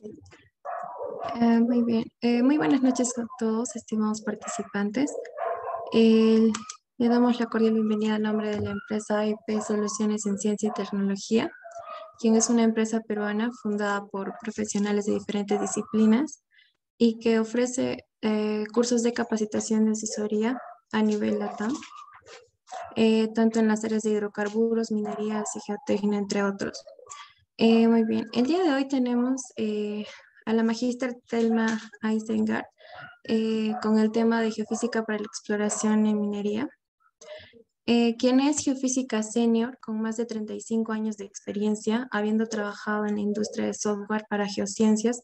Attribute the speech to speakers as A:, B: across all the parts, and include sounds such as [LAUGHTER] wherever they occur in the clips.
A: Eh, muy bien. Eh, muy buenas noches a todos, estimados participantes. le damos la cordial bienvenida al nombre de la empresa IP Soluciones en Ciencia y Tecnología, quien es una empresa peruana fundada por profesionales de diferentes disciplinas y que ofrece eh, cursos de capacitación y asesoría a nivel LATAM, tanto en las áreas de hidrocarburos, minería, y geotecnia, entre otros. Muy bien, el día de hoy tenemos a la magíster Telma Eisengar eh, con el tema de geofísica para la exploración en minería, eh, quien es geofísica senior con más de 35 años de experiencia, habiendo trabajado en la industria de software para geociencias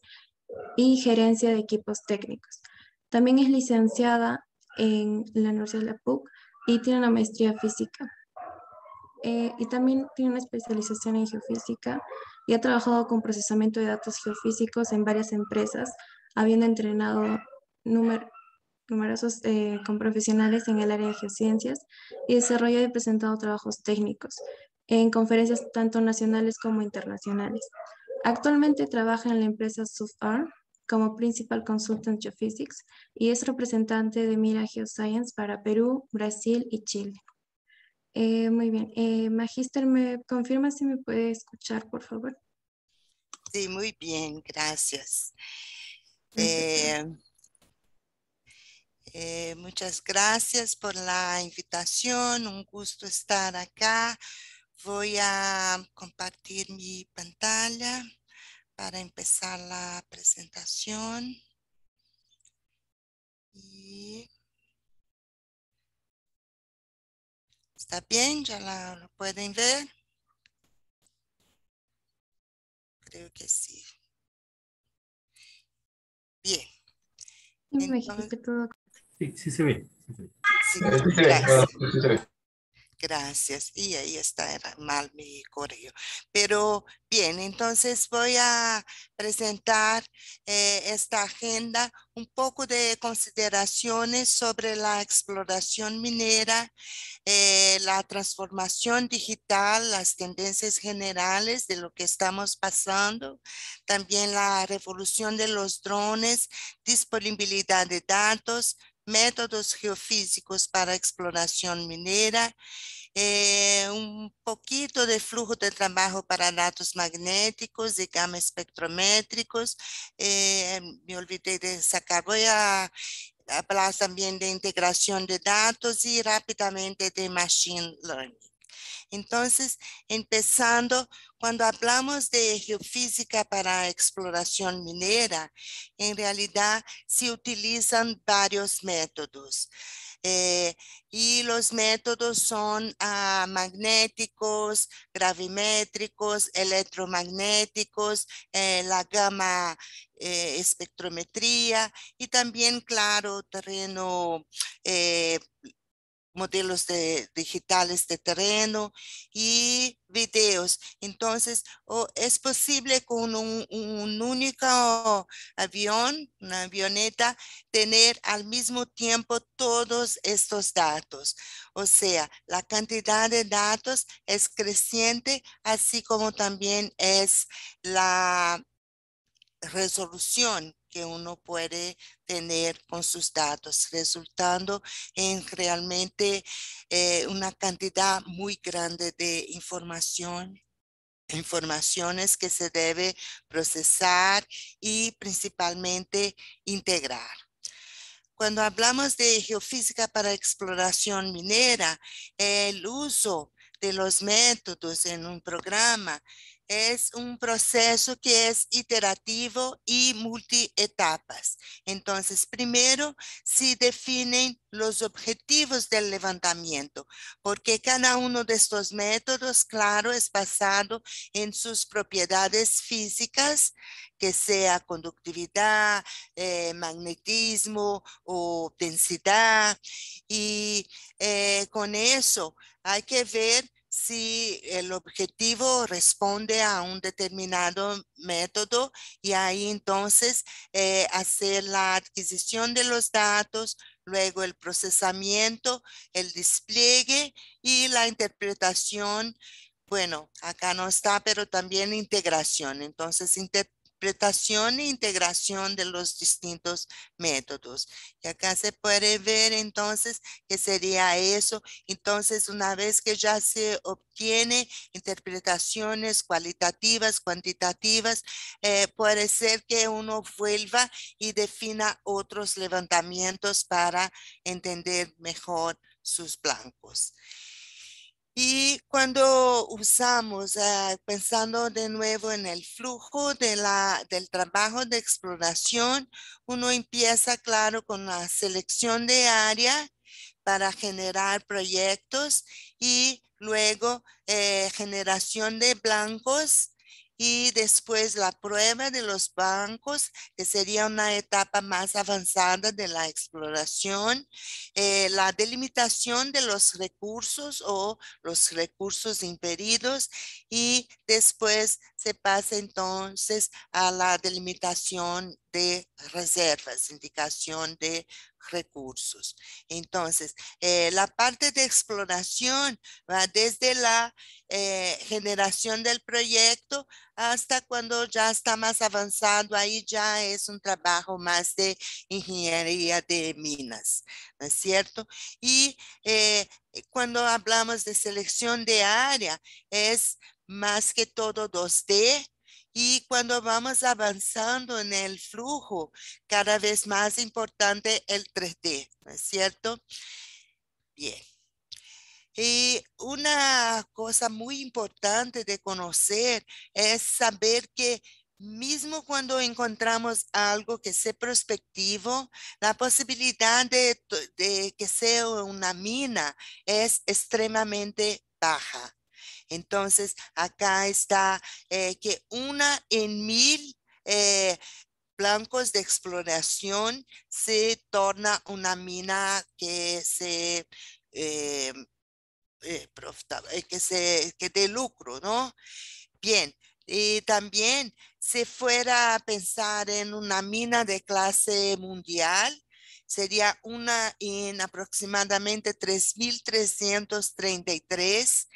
A: y gerencia de equipos técnicos. También es licenciada en la Universidad de la PUC y tiene una maestría física. Eh, y también tiene una especialización en geofísica y ha trabajado con procesamiento de datos geofísicos en varias empresas, habiendo entrenado numerosos eh, con profesionales en el área de geociencias y desarrollado y presentado trabajos técnicos en conferencias tanto nacionales como internacionales. Actualmente trabaja en la empresa SUFAR como Principal Consultant Geophysics y es representante de Mira Geoscience para Perú, Brasil y Chile. Eh, muy bien. Eh, Magister, ¿me confirma si me puede escuchar, por favor?
B: Sí, muy bien, gracias. Eh, muchas gracias por la invitación, un gusto estar acá. Voy a compartir mi pantalla para empezar la presentación. Y ¿Está bien? ¿Ya la, lo pueden ver? Creo que sí. Bien.
C: sí, sí se ve. Sí,
B: se ve. Gracias. Y ahí está mal mi correo. Pero bien, entonces voy a presentar eh, esta agenda, un poco de consideraciones sobre la exploración minera, eh, la transformación digital, las tendencias generales de lo que estamos pasando, también la revolución de los drones, disponibilidad de datos, métodos geofísicos para exploración minera, eh, un poquito de flujo de trabajo para datos magnéticos y gamma espectrométricos. Eh, me olvidé de sacar, voy a hablar también de integración de datos y rápidamente de machine learning. Entonces, empezando, cuando hablamos de geofísica para exploración minera, en realidad se utilizan varios métodos. Eh, y los métodos son ah, magnéticos, gravimétricos, electromagnéticos, eh, la gama eh, espectrometría y también, claro, terreno modelos de, digitales de terreno y videos. Entonces, es posible con un, un, único avión, una avioneta, tener al mismo tiempo todos estos datos. O sea, la cantidad de datos es creciente, así como también es la resolución que uno puede tener con sus datos, resultando en realmente eh, una cantidad muy grande de información informaciones que se debe procesar y principalmente integrar. Cuando hablamos de geofísica para exploración minera, el uso de los métodos en un programa es un proceso que es iterativo y multietapas. Entonces, primero se definen los objetivos del levantamiento, porque cada uno de estos métodos, claro, es basado en sus propiedades físicas, que sea conductividad, eh, magnetismo o densidad. Y eh, con eso hay que ver si el objetivo responde a un determinado método y ahí entonces eh, hacer la adquisición de los datos, luego el procesamiento, el despliegue y la interpretación. Bueno, acá no está, pero también integración. Entonces, interpretación e integración de los distintos métodos. Y acá se puede ver entonces que sería eso. Entonces, una vez que ya se obtiene interpretaciones cualitativas, cuantitativas, eh, puede ser que uno vuelva y defina otros levantamientos para entender mejor sus blancos. Y cuando usamos, ah, pensando de nuevo en el flujo de la, del trabajo de exploración, uno empieza, claro, con la selección de área para generar proyectos y luego eh, generación de blancos y después la prueba de los bancos, que sería una etapa más avanzada de la exploración, eh, la delimitación de los recursos o los recursos impedidos y después se pasa entonces a la delimitación de reservas, indicación de recursos. Entonces, eh, la parte de exploración va desde la eh, generación del proyecto hasta cuando ya está más avanzado, ahí ya es un trabajo más de ingeniería de minas, ¿no es cierto? Y eh, cuando hablamos de selección de área, es más que todo 2D, y cuando vamos avanzando en el flujo, cada vez más importante el 3D, ¿no es cierto? Bien. Y una cosa muy importante de conocer es saber que mismo cuando encontramos algo que sea prospectivo, la posibilidad de, de que sea una mina es extremadamente baja. Entonces, acá está eh, que una en mil eh, blancos de exploración se torna una mina que se eh, que se que de lucro, ¿no? Bien, y también si fuera a pensar en una mina de clase mundial, sería una en aproximadamente 3.333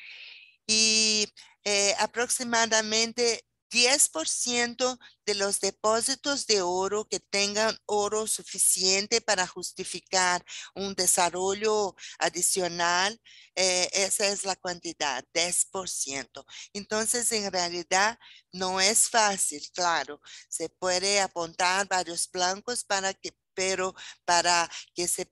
B: y eh, aproximadamente 10% de los depósitos de oro que tengan oro suficiente para justificar un desarrollo adicional, eh, esa es la cantidad, 10%. Entonces, en realidad, no es fácil, claro. Se puede apuntar varios blancos para que, pero para que se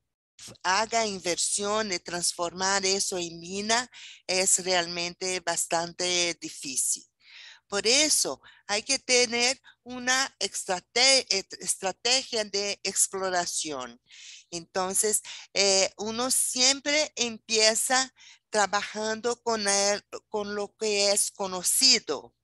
B: haga inversión de transformar eso en mina es realmente bastante difícil. Por eso hay que tener una estrategia de exploración. Entonces, eh, uno siempre empieza trabajando con, con lo que es conocido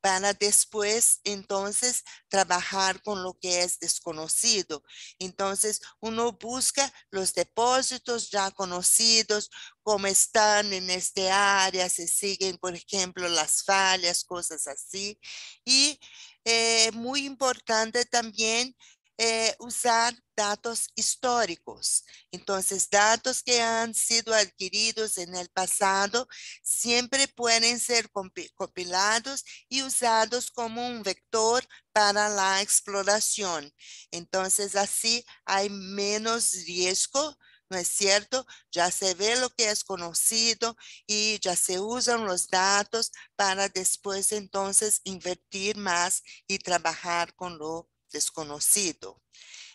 B: para después entonces trabajar con lo que es desconocido. Entonces uno busca los depósitos ya conocidos, cómo están en este área, se siguen, por ejemplo, las fallas, cosas así. Y eh, muy importante también eh, usar datos históricos. Entonces, datos que han sido adquiridos en el pasado siempre pueden ser compilados y usados como un vector para la exploración. Entonces, así hay menos riesgo ¿no es cierto? Ya se ve lo que es conocido y ya se usan los datos para después entonces invertir más y trabajar con lo desconocido.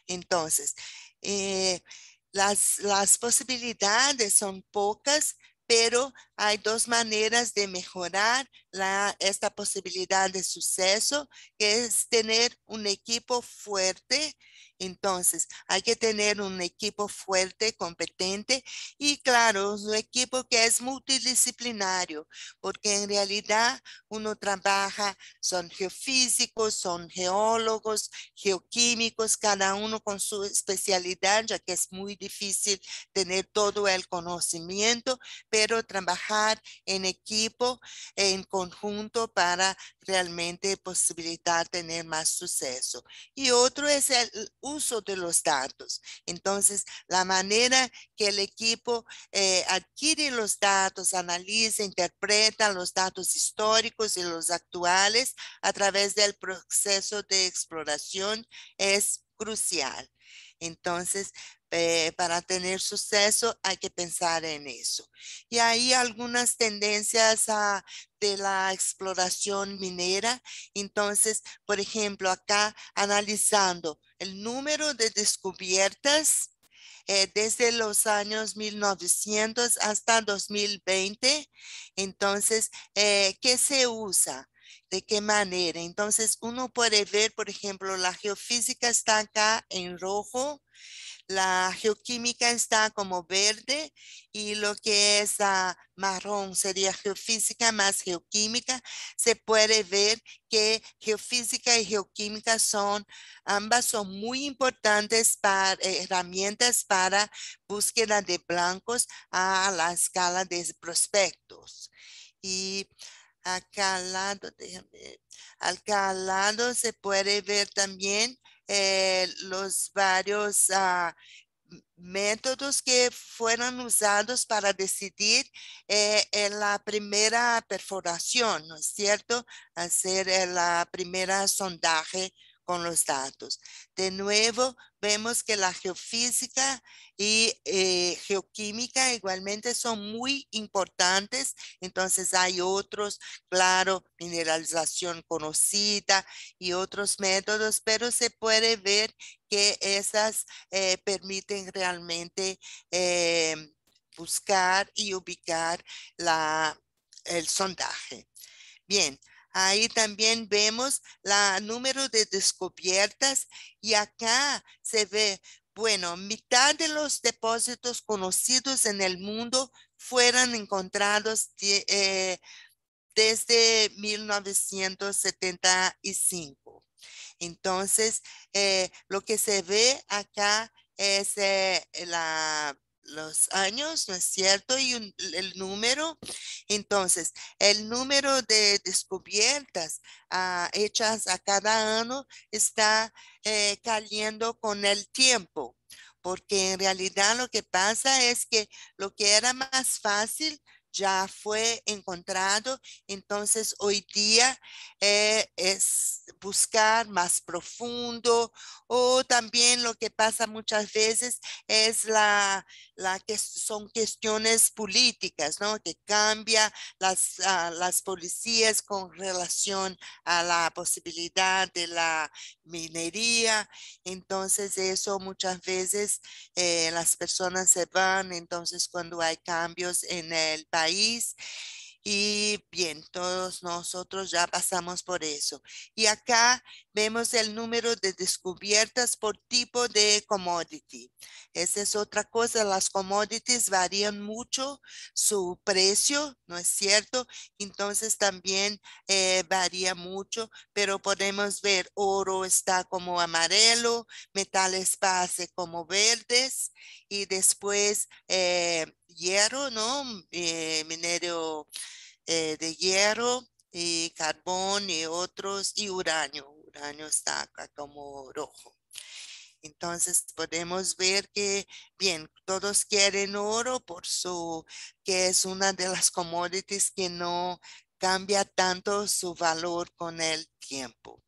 B: Entonces, eh, las, las posibilidades son pocas, pero hay dos maneras de mejorar la, esta posibilidad de suceso, es tener un equipo fuerte entonces, hay que tener un equipo fuerte, competente y claro, un equipo que es multidisciplinario, porque en realidad uno trabaja, son geofísicos, son geólogos, geoquímicos, cada uno con su especialidad, ya que es muy difícil tener todo el conocimiento, pero trabajar en equipo, en conjunto para realmente posibilitar tener más suceso. Y otro es el uso de los datos. Entonces, la manera que el equipo eh, adquiere los datos, analiza, interpreta los datos históricos y los actuales a través del proceso de exploración es crucial. Entonces, eh, para tener suceso hay que pensar en eso. Y hay algunas tendencias ah, de la exploración minera. Entonces, por ejemplo, acá analizando el número de descubiertas eh, desde los años 1900 hasta 2020. Entonces, eh, ¿qué se usa? ¿De qué manera? Entonces, uno puede ver, por ejemplo, la geofísica está acá en rojo, la geoquímica está como verde y lo que es marrón sería geofísica más geoquímica. Se puede ver que geofísica y geoquímica son, ambas son muy importantes para herramientas para búsqueda de blancos a la escala de prospectos. Y acá al lado, déjame, acá al lado se puede ver también eh, los varios ah, métodos que fueron usados para decidir eh, en la primera perforación, ¿no es cierto? Hacer la primera sondaje con los datos. De nuevo, vemos que la geofísica y eh, geoquímica igualmente son muy importantes. Entonces hay otros, claro, mineralización conocida y otros métodos, pero se puede ver que esas eh, permiten realmente eh, buscar y ubicar la, el sondaje. Bien, Ahí también vemos la número de descubiertas y acá se ve, bueno, mitad de los depósitos conocidos en el mundo fueron encontrados eh, desde 1975. Entonces, eh, lo que se ve acá es eh, la los años, ¿no es cierto? Y el número. Entonces, el número de descubiertas ah, hechas a cada año está eh, cayendo con el tiempo, porque en realidad lo que pasa es que lo que era más fácil ya fue encontrado. Entonces, hoy día eh, es buscar más profundo o también lo que pasa muchas veces es la, la que son cuestiones políticas, ¿no? Que cambia las, ah, las policías con relación a la posibilidad de la minería. Entonces, eso muchas veces eh, las personas se van. Entonces, cuando hay cambios en el país, Y bien, todos nosotros ya pasamos por eso. Y acá vemos el número de descubiertas por tipo de commodity. Esa es otra cosa, las commodities varían mucho su precio, ¿no es cierto? Entonces también eh, varía mucho, pero podemos ver oro está como amarelo, metales base como verdes y después eh, hierro, ¿no? Eh, minero eh, de hierro y carbón y otros y uranio. Uranio está acá como rojo. Entonces podemos ver que, bien, todos quieren oro por su, que es una de las commodities que no cambia tanto su valor con el tiempo.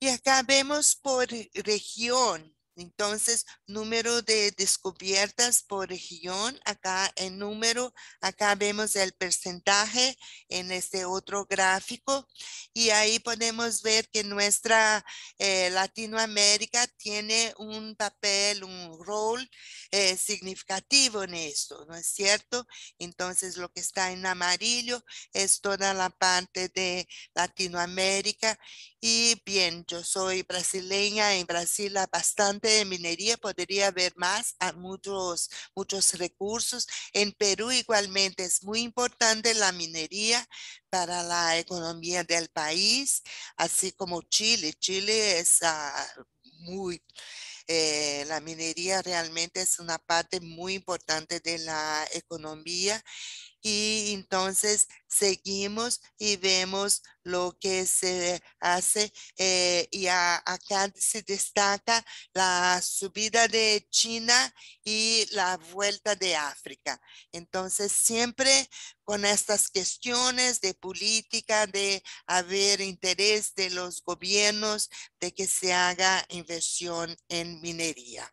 B: Y acá vemos por región entonces, número de descubiertas por región, acá en número, acá vemos el porcentaje en este otro gráfico y ahí podemos ver que nuestra eh, Latinoamérica tiene un papel, un rol eh, significativo en esto, ¿no es cierto? Entonces, lo que está en amarillo es toda la parte de Latinoamérica y bien, yo soy brasileña, en Brasil hay bastante minería, podría haber más, a muchos, muchos recursos. En Perú igualmente es muy importante la minería para la economía del país, así como Chile. Chile es ah, muy... Eh, la minería realmente es una parte muy importante de la economía y entonces seguimos y vemos lo que se hace eh, y acá se destaca la subida de China y la vuelta de África. Entonces siempre con estas cuestiones de política, de haber interés de los gobiernos de que se haga inversión en minería.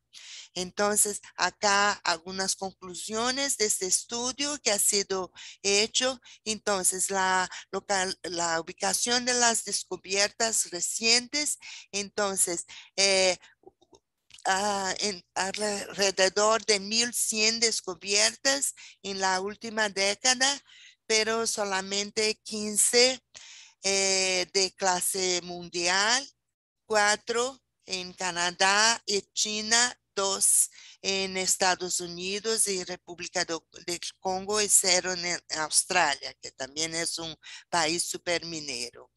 B: Entonces, acá algunas conclusiones de este estudio que ha sido hecho. Entonces, la, local, la ubicación de las descubiertas recientes. Entonces, eh, ah, en alrededor de 1.100 descubiertas en la última década, pero solamente 15 eh, de clase mundial, 4 en Canadá y China dos en Estados Unidos y República del Congo y cero en Australia, que también es un país superminero.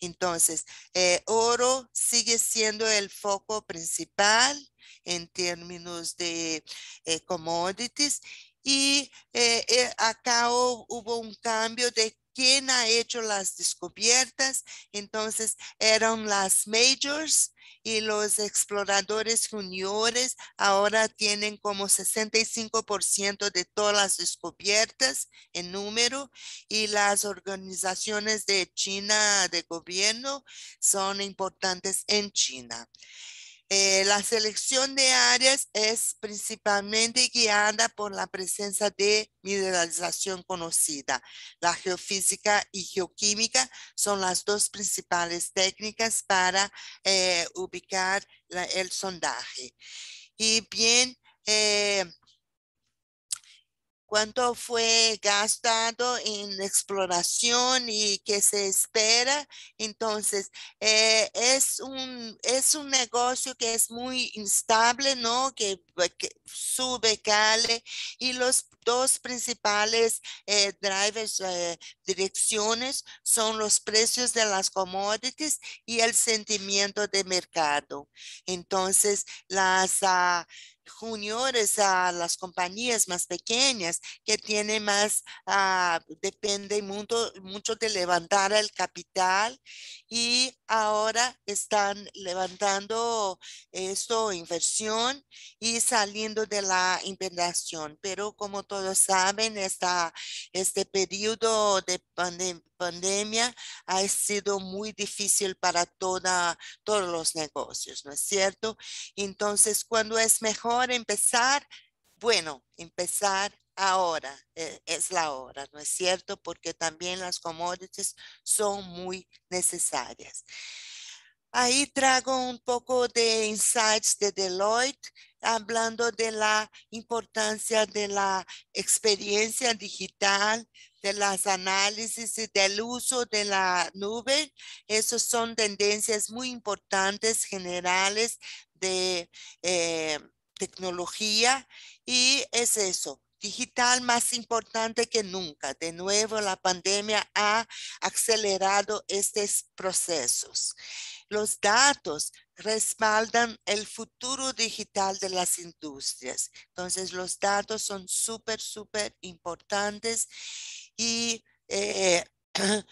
B: Entonces, eh, oro sigue siendo el foco principal en términos de eh, commodities y eh, acá hubo un cambio de quién ha hecho las descubiertas. Entonces eran las majors y los exploradores juniores ahora tienen como 65% de todas las descubiertas en número y las organizaciones de China de gobierno son importantes en China. Eh, la selección de áreas es principalmente guiada por la presencia de mineralización conocida. La geofísica y geoquímica son las dos principales técnicas para eh, ubicar el sondaje. Y bien, eh, cuánto fue gastado en exploración y qué se espera. Entonces, eh, es, un, es un negocio que es muy instable, ¿no? Que, sube, cale y los dos principales eh, drivers, eh, direcciones son los precios de las commodities y el sentimiento de mercado. Entonces, las... Uh, juniores a las compañías más pequeñas que tienen más, uh, depende mucho, mucho de levantar el capital y ahora están levantando esto, inversión y saliendo de la inversión. Pero como todos saben, esta, este periodo de pandemia ha sido muy difícil para toda, todos los negocios, ¿no es cierto? Entonces, cuando es mejor empezar, bueno, empezar ahora eh, es la hora, ¿no es cierto? Porque también las commodities son muy necesarias. Ahí trago un poco de insights de Deloitte, hablando de la importancia de la experiencia digital, de las análisis y del uso de la nube. Esas son tendencias muy importantes generales de eh, tecnología y es eso, digital más importante que nunca. De nuevo, la pandemia ha acelerado estos procesos. Los datos respaldan el futuro digital de las industrias. Entonces, los datos son súper, súper importantes y eh, [CLEARS THROAT]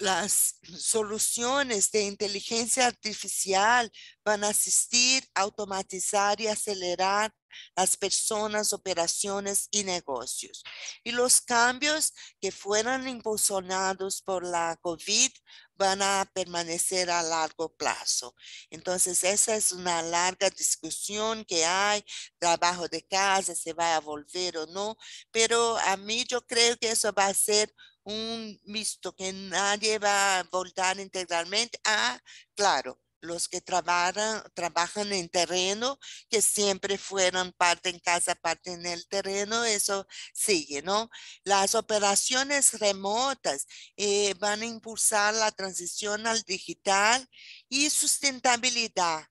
B: las soluciones de inteligencia artificial van a asistir, automatizar y acelerar las personas, operaciones y negocios. Y los cambios que fueron impulsionados por la COVID van a permanecer a largo plazo. Entonces, esa es una larga discusión que hay, trabajo de casa, se va a volver o no, pero a mí yo creo que eso va a ser un visto que nadie va a voltar integralmente. Ah, claro, los que trabajan, trabajan en terreno, que siempre fueron parte en casa, parte en el terreno, eso sigue, ¿no? Las operaciones remotas eh, van a impulsar la transición al digital y sustentabilidad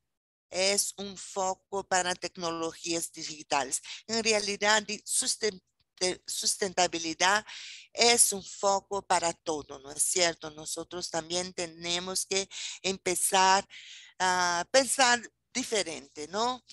B: es un foco para tecnologías digitales. En realidad, sustentabilidad es un foco para todo, ¿no es cierto? Nosotros también tenemos que empezar a pensar diferente, ¿no?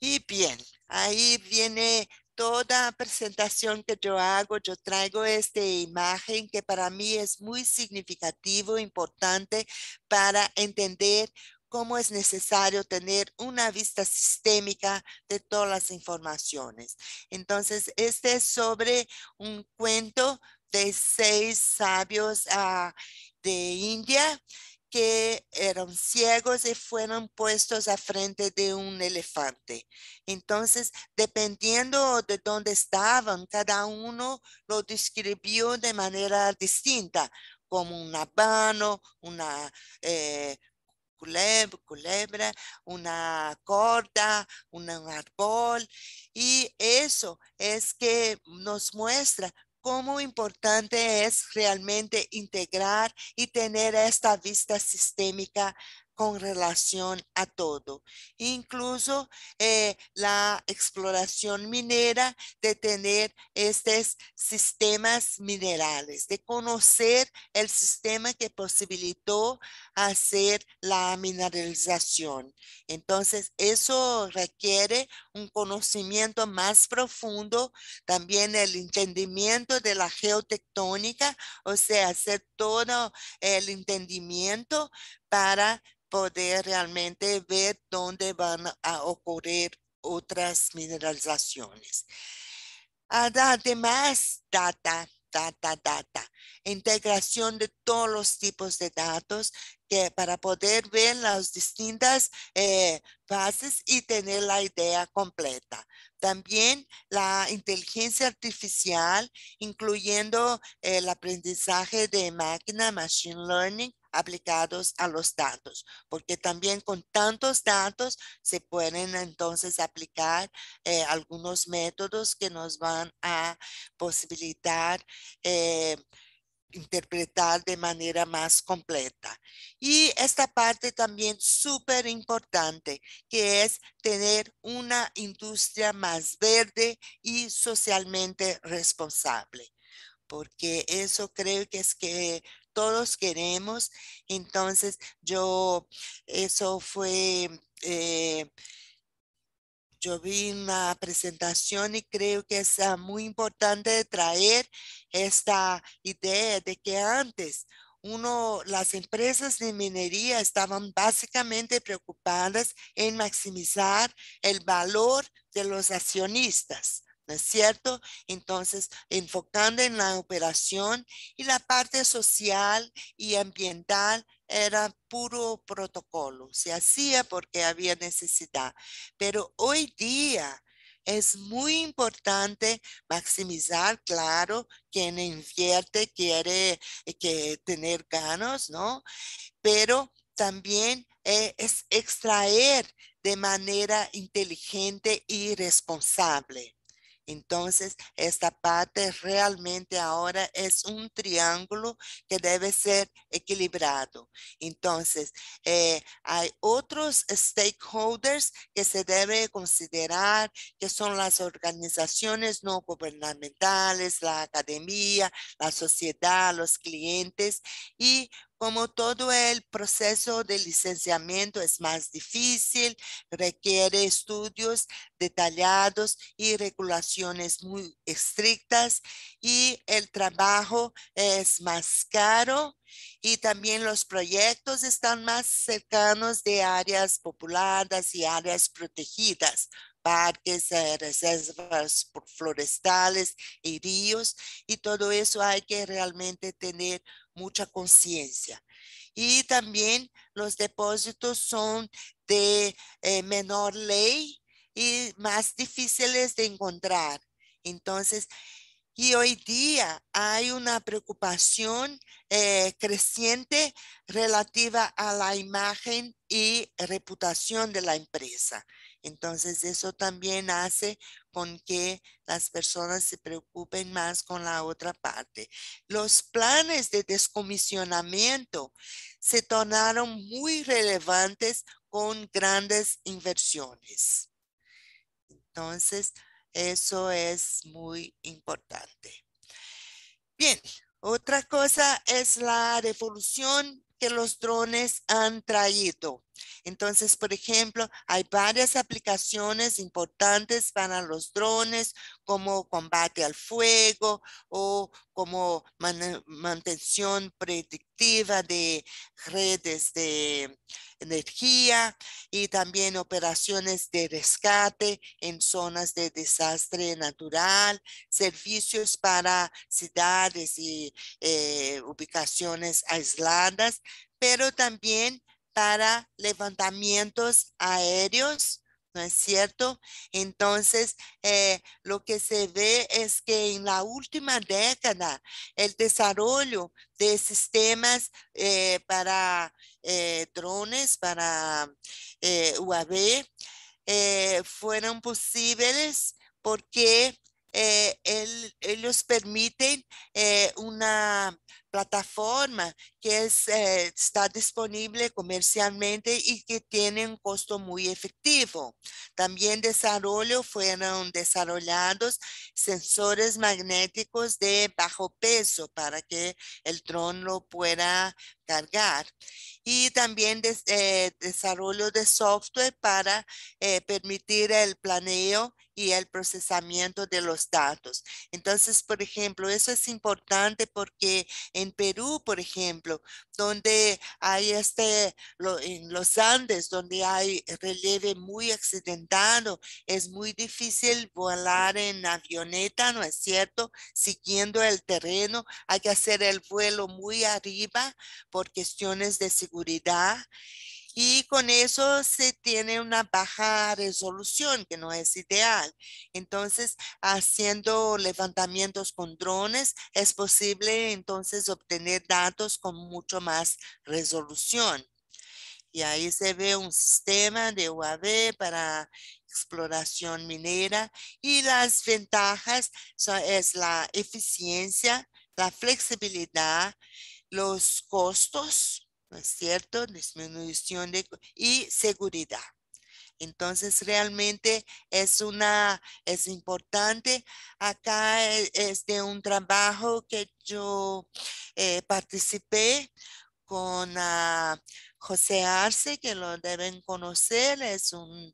B: Y bien, ahí viene toda presentación que yo hago, yo traigo esta imagen que para mí es muy significativo, importante para entender cómo es necesario tener una vista sistémica de todas las informaciones. Entonces, este es sobre un cuento de seis sabios ah, de India que eran ciegos y fueron puestos a frente de un elefante. Entonces, dependiendo de dónde estaban, cada uno lo describió de manera distinta, como un habano, una eh, culebra, una corda, un árbol. Y eso es que nos muestra cómo importante es realmente integrar y tener esta vista sistémica con relación a todo, incluso eh, la exploración minera de tener estos sistemas minerales, de conocer el sistema que posibilitó hacer la mineralización. Entonces, eso requiere un conocimiento más profundo, también el entendimiento de la geotectónica, o sea, hacer todo el entendimiento para poder realmente ver dónde van a ocurrir otras mineralizaciones. Además, data, data, data, integración de todos los tipos de datos que para poder ver las distintas eh, fases y tener la idea completa. También la inteligencia artificial, incluyendo el aprendizaje de máquina, machine learning, aplicados a los datos, porque también con tantos datos se pueden entonces aplicar eh, algunos métodos que nos van a posibilitar eh, interpretar de manera más completa. Y esta parte también súper importante, que es tener una industria más verde y socialmente responsable porque eso creo que es que todos queremos. Entonces, yo, eso fue, eh, yo vi una presentación y creo que es ah, muy importante traer esta idea de que antes uno, las empresas de minería estaban básicamente preocupadas en maximizar el valor de los accionistas. ¿No es cierto? Entonces, enfocando en la operación y la parte social y ambiental era puro protocolo. Se hacía porque había necesidad. Pero hoy día es muy importante maximizar, claro, quien invierte quiere eh, que tener ganos, ¿no? Pero también eh, es extraer de manera inteligente y responsable. Entonces, esta parte realmente ahora es un triángulo que debe ser equilibrado. Entonces, eh, hay otros stakeholders que se debe considerar, que son las organizaciones no gubernamentales, la academia, la sociedad, los clientes y como todo el proceso de licenciamiento es más difícil, requiere estudios detallados y regulaciones muy estrictas y el trabajo es más caro y también los proyectos están más cercanos de áreas populadas y áreas protegidas, parques, eh, reservas forestales y ríos y todo eso hay que realmente tener mucha conciencia. Y también los depósitos son de eh, menor ley y más difíciles de encontrar. Entonces, y hoy día hay una preocupación eh, creciente relativa a la imagen y reputación de la empresa. Entonces, eso también hace con que las personas se preocupen más con la otra parte. Los planes de descomisionamiento se tornaron muy relevantes con grandes inversiones. Entonces, eso es muy importante. Bien, otra cosa es la revolución que los drones han traído. Entonces, por ejemplo, hay varias aplicaciones importantes para los drones, como combate al fuego o como mantención predictiva de redes de energía y también operaciones de rescate en zonas de desastre natural, servicios para ciudades y eh, ubicaciones aisladas, pero también para levantamientos aéreos, ¿no es cierto? Entonces, eh, lo que se ve es que en la última década, el desarrollo de sistemas eh, para eh, drones, para UAV, fueron posibles porque ellos permiten una plataforma que eh, está disponible comercialmente y que tiene un costo muy efectivo. También desarrollo fueron desarrollados sensores magnéticos de bajo peso para que el dron lo pueda cargar y también eh, desarrollo de software para eh, permitir el planeo y el procesamiento de los datos. Entonces, por ejemplo, eso es importante porque en Perú, por ejemplo, donde hay este, en los Andes, donde hay relieve muy accidentado, es muy difícil volar en avioneta, ¿no es cierto? Siguiendo el terreno, hay que hacer el vuelo muy arriba por cuestiones de seguridad y con eso se tiene una baja resolución que no es ideal. Entonces, haciendo levantamientos con drones es posible entonces obtener datos con mucho más resolución. Y ahí se ve un sistema de UAV para exploración minera y las ventajas son, es la eficiencia, la flexibilidad, los costos, ¿no es cierto? Disminución de y seguridad. Entonces, realmente es una, es importante. Acá e, es, de un trabajo que yo eh, participé con ah, José Arce, que lo deben conocer, es un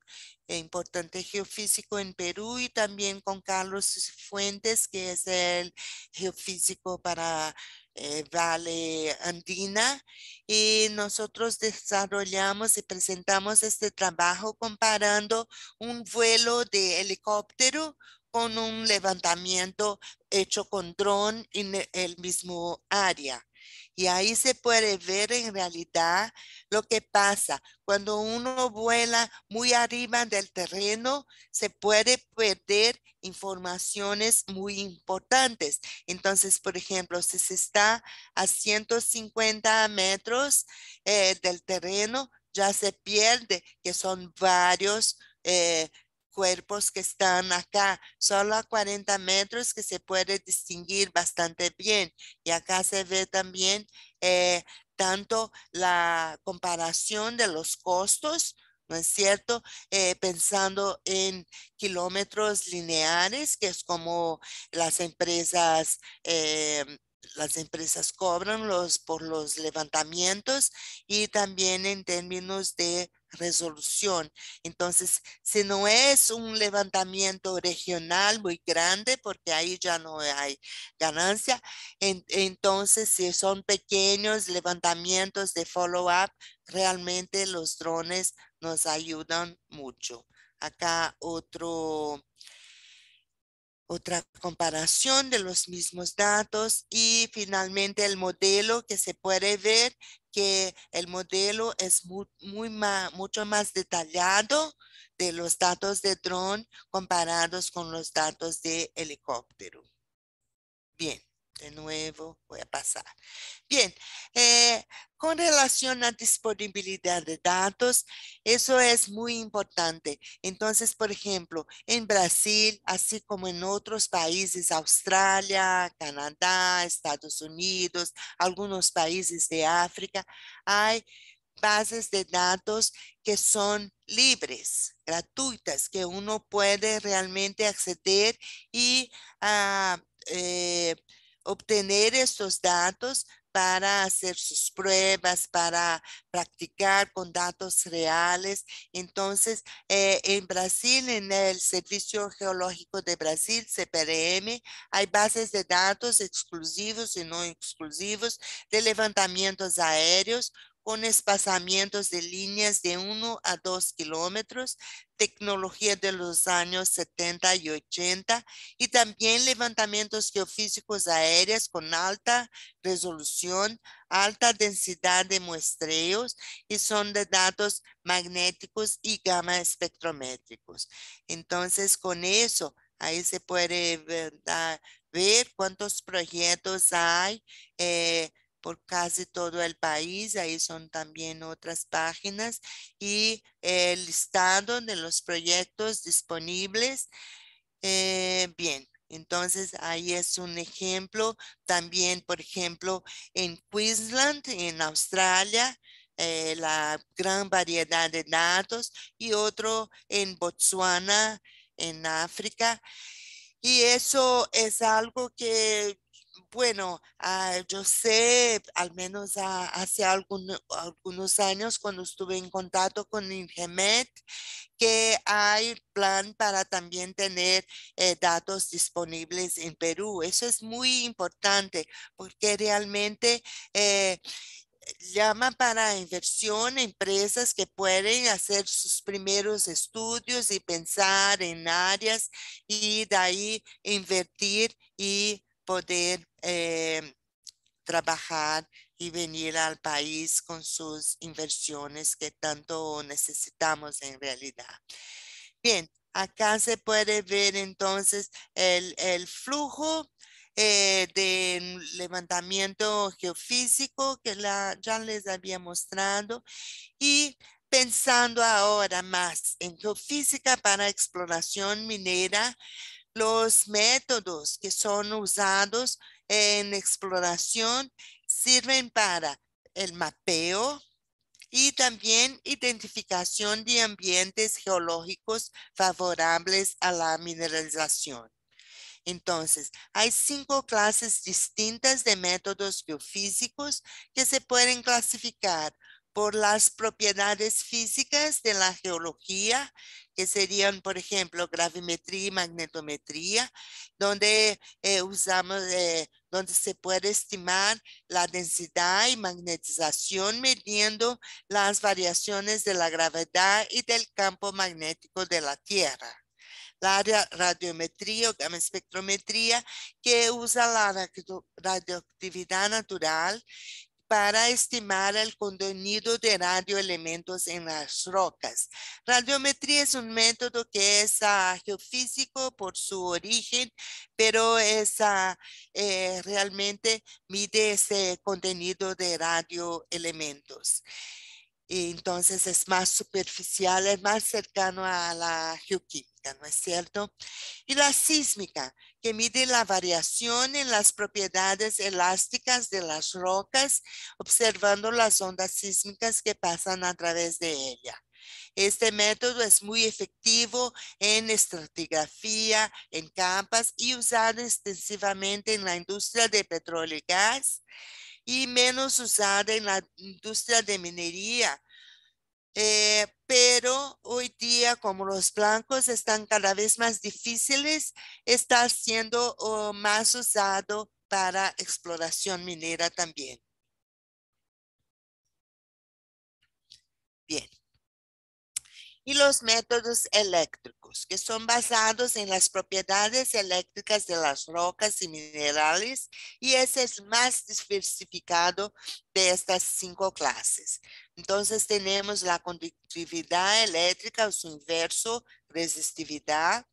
B: importante geofísico en Perú y también con Carlos Fuentes, que es el geofísico para eh, Vale Andina y nosotros desarrollamos y presentamos este trabajo comparando un vuelo de helicóptero con un levantamiento hecho con dron en el mismo área. Y ahí se puede ver en realidad lo que pasa. Cuando uno vuela muy arriba del terreno, se puede perder informaciones muy importantes. Entonces, por ejemplo, si se está a 150 metros eh, del terreno, ya se pierde, que son varios eh, cuerpos que están acá, solo a 40 metros que se puede distinguir bastante bien. Y acá se ve también eh, tanto la comparación de los costos, ¿no es cierto? Eh, pensando en kilómetros lineares, que es como las empresas eh, las empresas cobran los, por los levantamientos y también en términos de resolución. Entonces, si no es un levantamiento regional muy grande, porque ahí ya no hay ganancia, entonces si son pequeños levantamientos de follow-up, realmente los drones nos ayudan mucho. Acá otro otra comparación de los mismos datos y finalmente el modelo que se puede ver que el modelo es muy, mucho más detallado de los datos de dron comparados con los datos de helicóptero. Bien de nuevo, voy a pasar. Bien, eh, con relación a disponibilidad de datos, eso es muy importante. Entonces, por ejemplo, en Brasil, así como en otros países, Australia, Canadá, Estados Unidos, algunos países de África, hay bases de datos que son libres, gratuitas, que uno puede realmente acceder y uh, obtener estos datos para hacer sus pruebas, para practicar con datos reales. Entonces, eh, en Brasil, en el Servicio Geológico de Brasil, CPRM, hay bases de datos exclusivos y no exclusivos de levantamientos aéreos con espazamientos de líneas de 1 a 2 kilómetros, tecnología de los años 70 y 80 y también levantamientos geofísicos aéreos con alta resolución, alta densidad de muestreos y son de datos magnéticos y gamma espectrométricos. Entonces, con eso, ahí se puede ver, cuántos proyectos hay, eh, por casi todo el país. Ahí son también otras páginas y el listado de los proyectos disponibles. Eh, bien, entonces ahí es un ejemplo. También, por ejemplo, en Queensland, en Australia, eh, la gran variedad de datos y otro en Botswana, en África. Y eso es algo que bueno, ah, yo sé, al menos hace algunos años cuando estuve en contacto con Ingemet, que hay plan para también tener eh, datos disponibles en Perú. Eso es muy importante porque realmente eh, llama para inversión empresas que pueden hacer sus primeros estudios y pensar en áreas y de ahí invertir y poder eh, trabajar y venir al país con sus inversiones que tanto necesitamos en realidad. Bien, acá se puede ver entonces el, flujo eh, de levantamiento geofísico que la, ya les había mostrado y pensando ahora más en geofísica para exploración minera, los métodos que son usados en exploración sirven para el mapeo y también identificación de ambientes geológicos favorables a la mineralización. Entonces, hay cinco clases distintas de métodos geofísicos que se pueden clasificar por las propiedades físicas de la geología, que serían, por ejemplo, gravimetría y magnetometría, donde eh, usamos, eh, donde se puede estimar la densidad y magnetización midiendo las variaciones de la gravedad y del campo magnético de la Tierra. La radiometría o gamma espectrometría que usa la radioactividad natural para estimar el contenido de radioelementos en las rocas. Radiometría es un método que es geofísico por su origen, pero es uh, eh, realmente mide ese contenido de radioelementos. entonces es más superficial, es más cercano a la geoquímica, ¿no es cierto? Y la sísmica que mide la variación en las propiedades elásticas de las rocas, observando las ondas sísmicas que pasan a través de ella. Este método es muy efectivo en estratigrafía, en campas y usado extensivamente en la industria de petróleo y gas y menos usada en la industria de minería, eh, pero hoy día, como los blancos están cada vez más difíciles, está siendo oh, más usado para exploración minera también. Bien y los métodos eléctricos, que son basados en las propiedades eléctricas de las rocas y minerales, y ese es más diversificado de estas cinco clases. Entonces tenemos la conductividad eléctrica o su inverso, resistividad,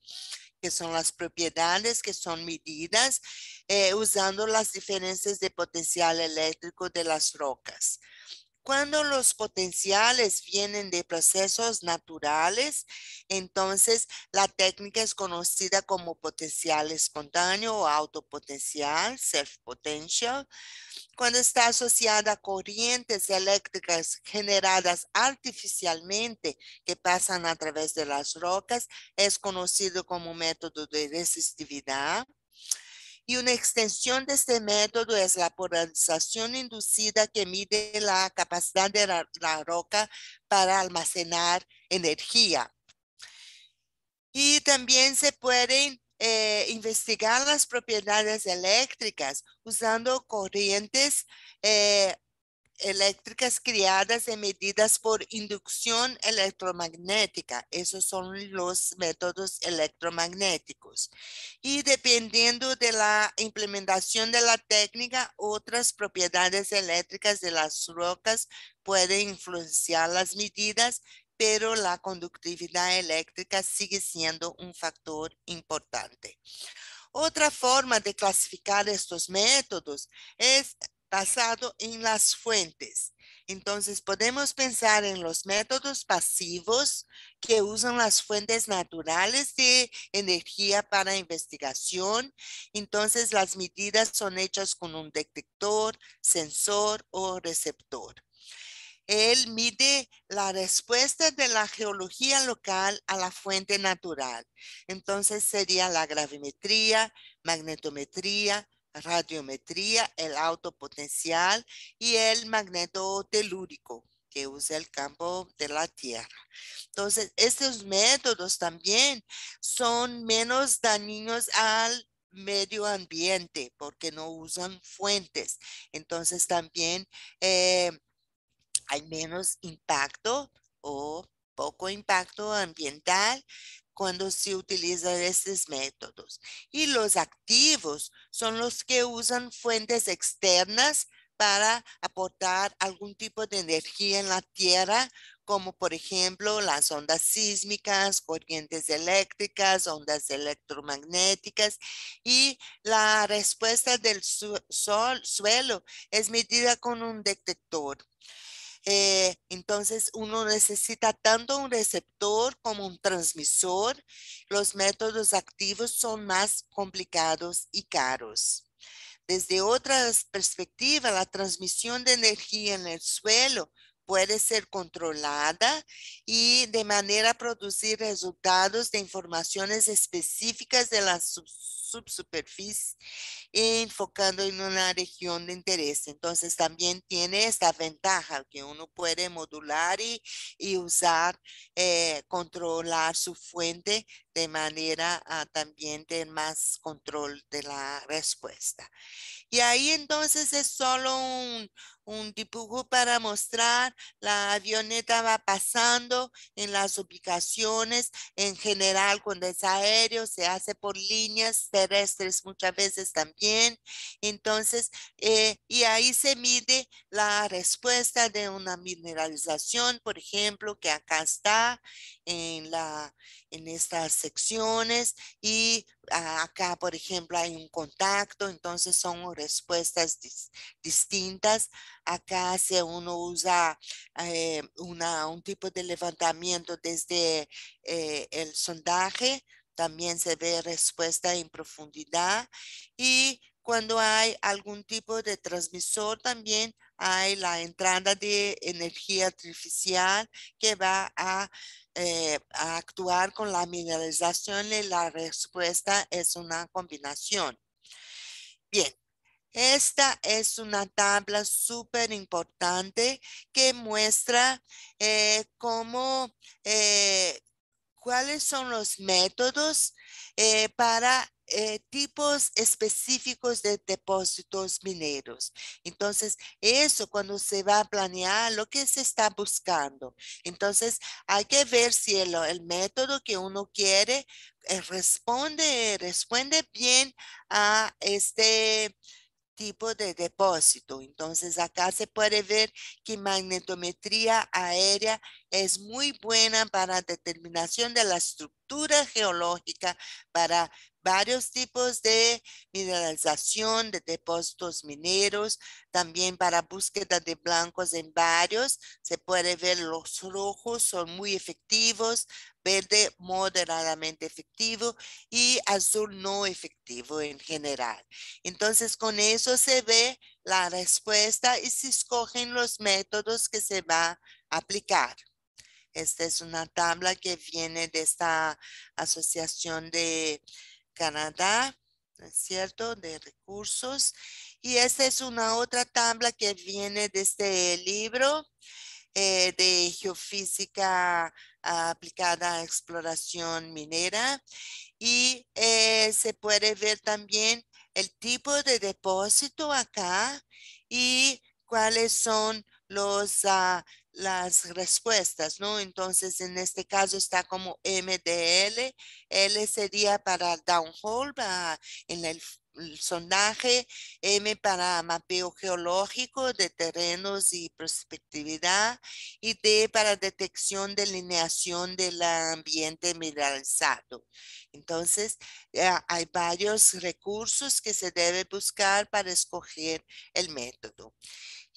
B: que son las propiedades que son medidas eh, usando las diferencias de potencial eléctrico de las rocas. Cuando los potenciales vienen de procesos naturales, entonces la técnica es conocida como potencial espontáneo o autopotencial, self-potential. Cuando está asociada a corrientes eléctricas generadas artificialmente que pasan a través de las rocas, es conocido como método de resistividad. Y una extensión de este método es la polarización inducida que mide la capacidad de la, roca para almacenar energía. Y también se pueden eh, investigar las propiedades eléctricas usando corrientes eh, eléctricas creadas y medidas por inducción electromagnética. Esos son los métodos electromagnéticos. Y dependiendo de la implementación de la técnica, otras propiedades eléctricas de las rocas pueden influenciar las medidas, pero la conductividad eléctrica sigue siendo un factor importante. Otra forma de clasificar estos métodos es basado en las fuentes. Entonces podemos pensar en los métodos pasivos que usan las fuentes naturales de energía para investigación. Entonces las medidas son hechas con un detector, sensor o receptor. Él mide la respuesta de la geología local a la fuente natural. Entonces sería la gravimetría, magnetometría, radiometría, el autopotencial y el magneto telúrico que usa el campo de la Tierra. Entonces, estos métodos también son menos dañinos al medio ambiente porque no usan fuentes. Entonces, también eh, hay menos impacto o poco impacto ambiental cuando se utilizan estos métodos. Y los activos son los que usan fuentes externas para aportar algún tipo de energía en la tierra, como por ejemplo las ondas sísmicas, corrientes eléctricas, ondas electromagnéticas y la respuesta del suelo es medida con un detector. Eh, entonces, uno necesita tanto un receptor como un transmisor. Los métodos activos son más complicados y caros. Desde otra perspectiva, la transmisión de energía en el suelo puede ser controlada y de manera producir resultados de informaciones específicas de la subsuperficie enfocando en una región de interés. Entonces también tiene esta ventaja que uno puede modular y, y usar, eh, controlar su fuente de manera a también tener más control de la respuesta. Y ahí entonces es solo un, un dibujo para mostrar la avioneta va pasando en las ubicaciones. En general, cuando es aéreo, se hace por líneas terrestres muchas veces también. Entonces, eh, y ahí se mide la respuesta de una mineralización, por ejemplo, que acá está en, la, en estas secciones y acá, por ejemplo, hay un contacto, entonces son respuestas distintas. Acá si uno usa eh, una, un tipo de levantamiento desde eh, el sondaje, también se ve respuesta en profundidad y cuando hay algún tipo de transmisor también hay la entrada de energía artificial que va a, eh, actuar con la mineralización y la respuesta es una combinación. Bien, esta es una tabla súper importante que muestra eh, cómo, eh, cuáles son los métodos eh, tipos específicos de depósitos mineros. Entonces, eso cuando se va a planear lo que se está buscando. Entonces, hay que ver si el, método que uno quiere responde, responde bien a este tipo de depósito. Entonces acá se puede ver que magnetometría aérea es muy buena para determinación de la estructura geológica para varios tipos de mineralización de depósitos mineros, también para búsqueda de blancos en varios. Se puede ver los rojos son muy efectivos, verde moderadamente efectivo y azul no efectivo en general. Entonces, con eso se ve la respuesta y se escogen los métodos que se va a aplicar. Esta es una tabla que viene de esta asociación de Canadá ¿no es cierto? De recursos. Y esta es una otra tabla que viene de este libro eh, de geofísica aplicada a exploración minera. Y eh, se puede ver también el tipo de depósito acá y cuáles son los, ah, las respuestas, ¿no? Entonces, en este caso está como MDL. L sería para downhole, en el sondaje, M para mapeo geológico de terrenos y prospectividad y D para detección de lineación del ambiente mineralizado. Entonces, hay varios recursos que se debe buscar para escoger el método.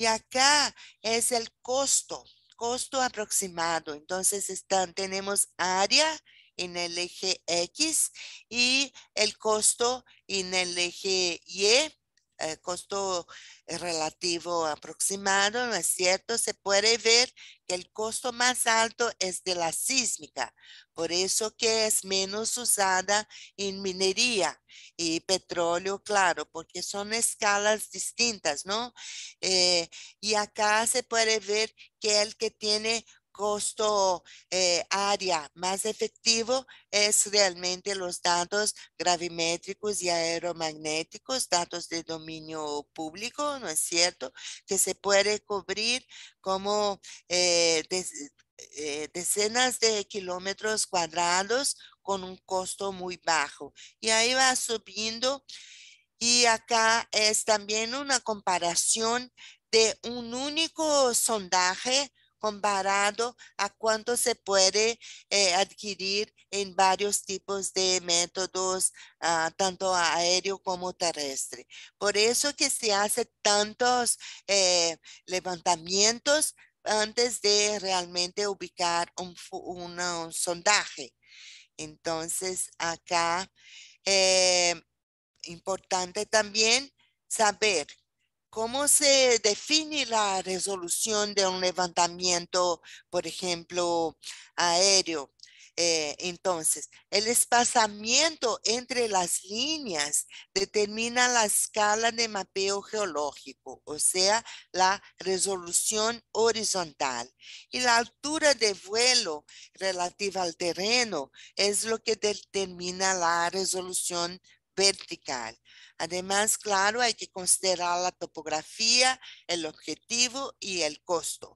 B: Y acá es el costo, costo aproximado. Entonces, están, tenemos área en el eje X y el costo en el eje Y eh, costo relativo aproximado, ¿no es cierto? Se puede ver que el costo más alto es de la sísmica, por eso que es menos usada en minería y petróleo, claro, porque son escalas distintas, ¿no? Eh, y acá se puede ver que el que tiene costo eh, área más efectivo es realmente los datos gravimétricos y aeromagnéticos, datos de dominio público, ¿no es cierto? Que se puede cubrir como eh, eh, decenas de kilómetros cuadrados con un costo muy bajo. Y ahí va subiendo. Y acá es también una comparación de un único sondaje comparado a cuánto se puede eh, adquirir en varios tipos de métodos, ah, tanto aéreo como terrestre. Por eso que se hace tantos eh, levantamientos antes de realmente ubicar un, un, sondaje. Entonces, acá, eh, importante también saber ¿Cómo se define la resolución de un levantamiento, por ejemplo, aéreo? Eh, entonces, el espaciamiento entre las líneas determina la escala de mapeo geológico, o sea, la resolución horizontal. Y la altura de vuelo relativa al terreno es lo que determina la resolución vertical. Además, claro, hay que considerar la topografía, el objetivo y el costo.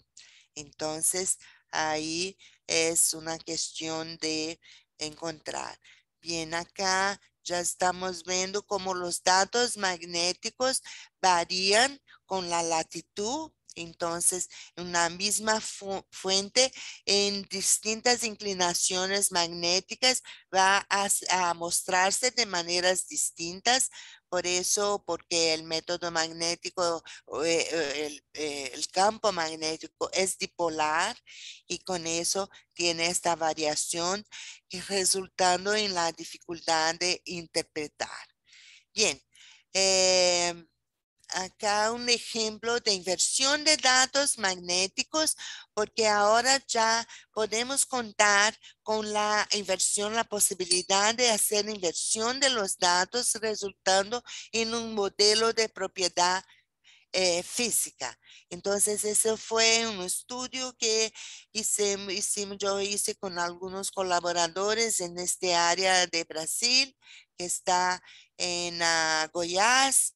B: Entonces, ahí es una cuestión de encontrar. Bien, acá ya estamos viendo cómo los datos magnéticos varían con la latitud entonces, una misma fuente en distintas inclinaciones magnéticas va a, mostrarse de maneras distintas. Por eso, porque el método magnético, eh, eh, eh, el, campo magnético es dipolar y con eso tiene esta variación resultando en la dificultad de interpretar. Bien. Eh, acá un ejemplo de inversión de datos magnéticos, porque ahora ya podemos contar con la inversión, la posibilidad de hacer inversión de los datos resultando en un modelo de propiedad eh, física. Entonces, ese fue un estudio que hice, hicimos, yo hice con algunos colaboradores en este área de Brasil, que está en uh, Goiás,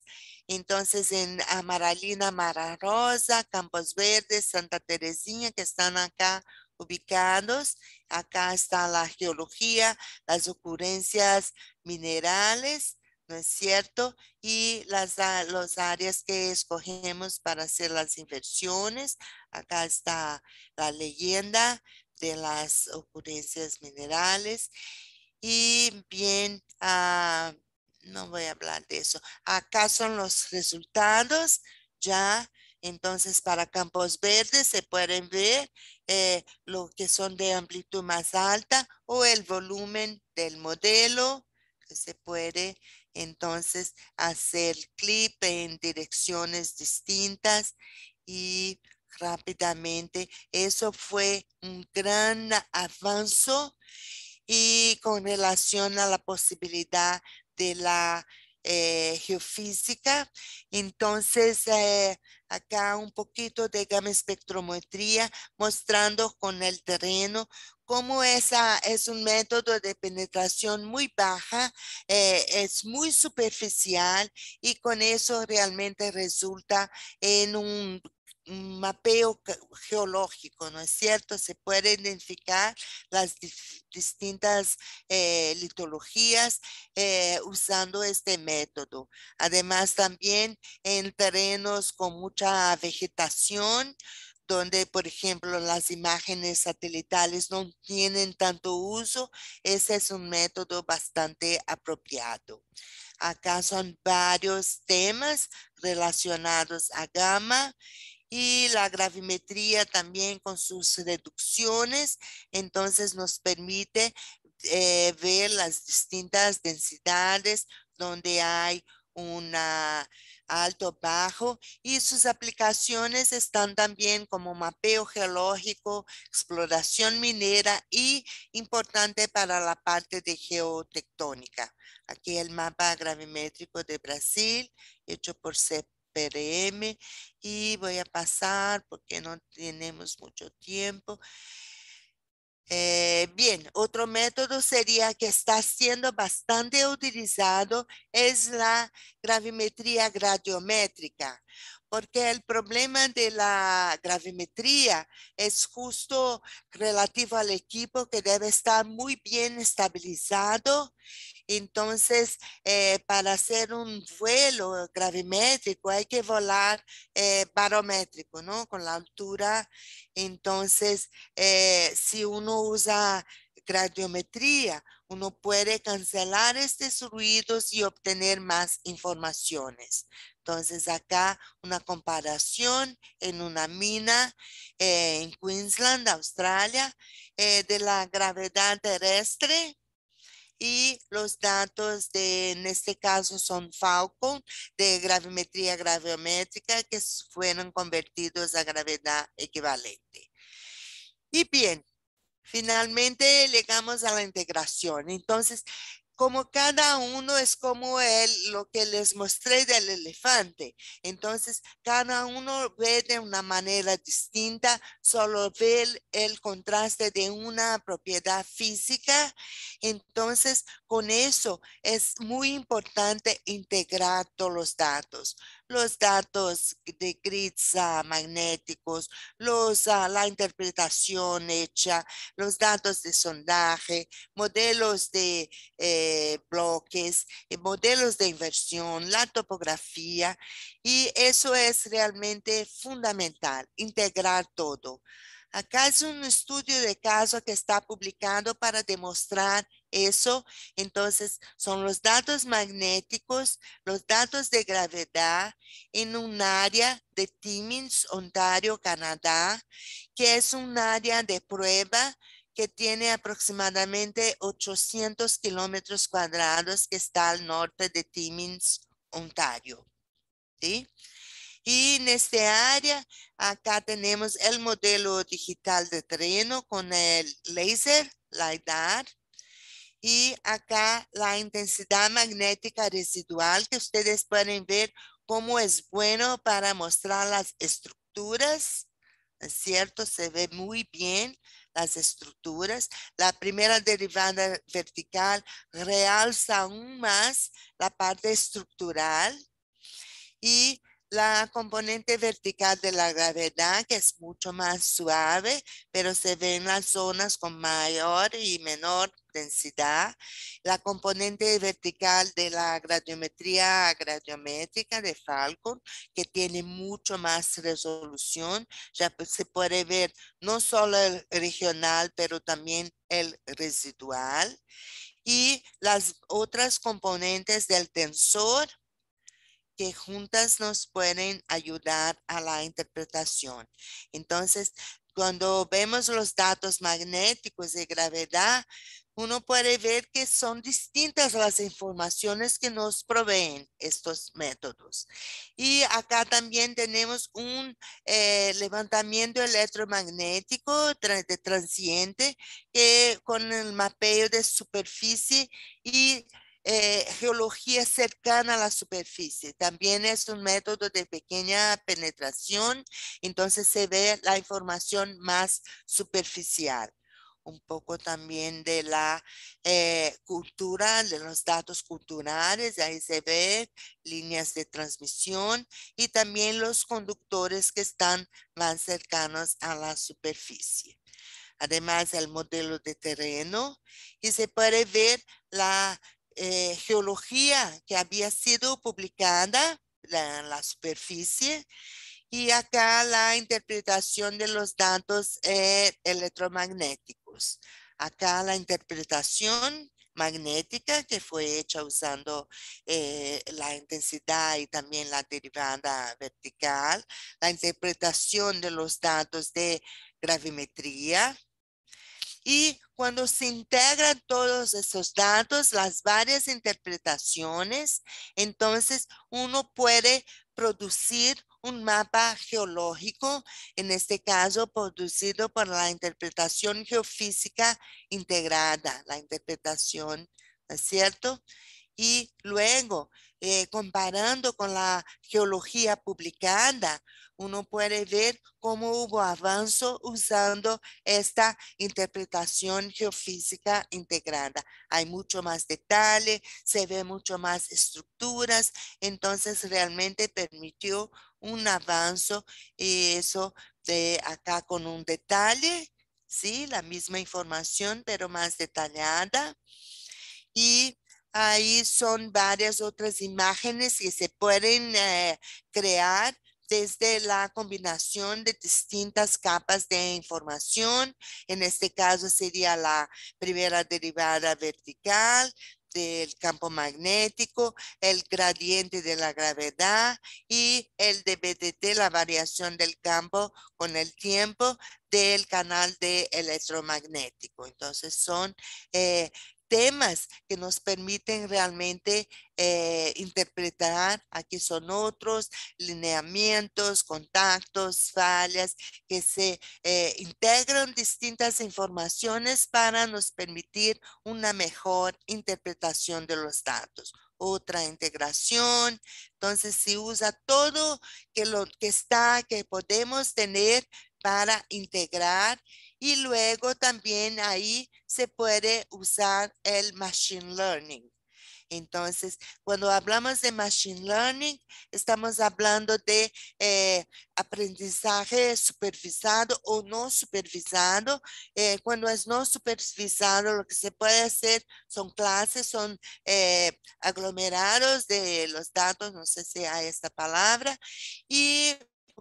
B: entonces, en Amaralina, Mara Rosa, Campos Verdes, Santa Teresina, que están acá ubicados. Acá está la geología, las ocurrencias minerales, ¿no es cierto? Y las los áreas que escogemos para hacer las inversiones. Acá está la leyenda de las ocurrencias minerales. Y bien, uh, no voy a hablar de eso. Acá son los resultados ya. Entonces, para campos verdes se pueden ver eh, lo que son de amplitud más alta o el volumen del modelo que se puede entonces hacer clip en direcciones distintas y rápidamente. Eso fue un gran avance y con relación a la posibilidad de la eh, geofísica. Entonces, eh, acá un poquito de gamma espectrometría mostrando con el terreno cómo esa es un método de penetración muy baja, eh, es muy superficial y con eso realmente resulta en un mapeo geológico, ¿no es cierto? Se puede identificar las distintas eh, litologías eh, usando este método. Además, también en terrenos con mucha vegetación, donde, por ejemplo, las imágenes satelitales no tienen tanto uso, ese es un método bastante apropiado. Acá son varios temas relacionados a gamma y la gravimetría también con sus reducciones, entonces nos permite eh, ver las distintas densidades donde hay una alto, bajo y sus aplicaciones están también como mapeo geológico, exploración minera y importante para la parte de geotectónica. Aquí el mapa gravimétrico de Brasil hecho por CPRM y voy a pasar porque no tenemos mucho tiempo. Eh, bien, otro método sería que está siendo bastante utilizado es la gravimetría gradiométrica, porque el problema de la gravimetría es justo relativo al equipo que debe estar muy bien estabilizado entonces, eh, para hacer un vuelo gravimétrico hay que volar eh, barométrico, ¿no? Con la altura. Entonces, eh, si uno usa gradiometría, uno puede cancelar estos ruidos y obtener más informaciones. Entonces acá una comparación en una mina en Queensland, Australia, de la gravedad terrestre y los datos de, en este caso son Falcon de gravimetría graviométrica que fueron convertidos a gravedad equivalente. Y bien, finalmente llegamos a la integración. Entonces, como cada uno es como el, lo que les mostré del elefante. Entonces, cada uno ve de una manera distinta, solo ve el, contraste de una propiedad física. Entonces, con eso es muy importante integrar todos los datos los datos de grids ah, magnéticos, los, ah, la interpretación hecha, los datos de sondaje, modelos de eh, bloques, eh, modelos de inversión, la topografía, y eso es realmente fundamental, integrar todo. Acá es un estudio de caso que está publicado para demostrar eso. Entonces, son los datos magnéticos, los datos de gravedad en un área de Timmins, Ontario, Canadá, que es un área de prueba que tiene aproximadamente 800 kilómetros cuadrados que está al norte de Timmins, Ontario. ¿Sí? Y en este área, acá tenemos el modelo digital de terreno con el láser, LiDAR. Y acá la intensidad magnética residual que ustedes pueden ver cómo es bueno para mostrar las estructuras. ¿Es cierto? Se ve muy bien las estructuras. La primera derivada vertical realza aún más la parte estructural. Y la componente vertical de la gravedad, que es mucho más suave, pero se ve en las zonas con mayor y menor densidad. La componente vertical de la gradiometría gradiométrica de Falcon, que tiene mucho más resolución. Ya se puede ver no solo el regional, pero también el residual. Y las otras componentes del tensor, que juntas nos pueden ayudar a la interpretación. Entonces, cuando vemos los datos magnéticos de gravedad, uno puede ver que son distintas las informaciones que nos proveen estos métodos. Y acá también tenemos un eh, levantamiento electromagnético de transiente que con el mapeo de superficie y eh, geología cercana a la superficie. También es un método de pequeña penetración, entonces se ve la información más superficial un poco también de la eh, cultura, de los datos culturales, ahí se ve líneas de transmisión y también los conductores que están más cercanos a la superficie. Además, el modelo de terreno y se puede ver la eh, geología que había sido publicada en la superficie y acá la interpretación de los datos eh, electromagnéticos. Acá la interpretación magnética que fue hecha usando eh, la intensidad y también la derivada vertical, la interpretación de los datos de gravimetría, y cuando se integran todos esos datos, las varias interpretaciones, entonces uno puede producir un mapa geológico, en este caso producido por la interpretación geofísica integrada, la interpretación, ¿no es cierto? Y luego, eh, comparando con la geología publicada, uno puede ver cómo hubo avance usando esta interpretación geofísica integrada. Hay mucho más detalle, se ve mucho más estructuras, entonces realmente permitió un avance y eso de acá con un detalle, sí, la misma información, pero más detallada. Y ahí son varias otras imágenes que se pueden eh, crear desde la combinación de distintas capas de información. En este caso sería la primera derivada vertical del campo magnético, el gradiente de la gravedad y el DBDT, la variación del campo con el tiempo del canal de electromagnético. Entonces son eh, temas que nos permiten realmente eh, interpretar, aquí son otros lineamientos, contactos, fallas, que se eh, integran distintas informaciones para nos permitir una mejor interpretación de los datos otra integración. Entonces, se usa todo que lo que está, que podemos tener para integrar y luego también ahí se puede usar el machine learning. Entonces, cuando hablamos de machine learning, estamos hablando de eh, aprendizaje supervisado o no supervisado. Eh, cuando es no supervisado, lo que se puede hacer son clases, son eh, aglomerados de los datos, no sé si hay esta palabra, y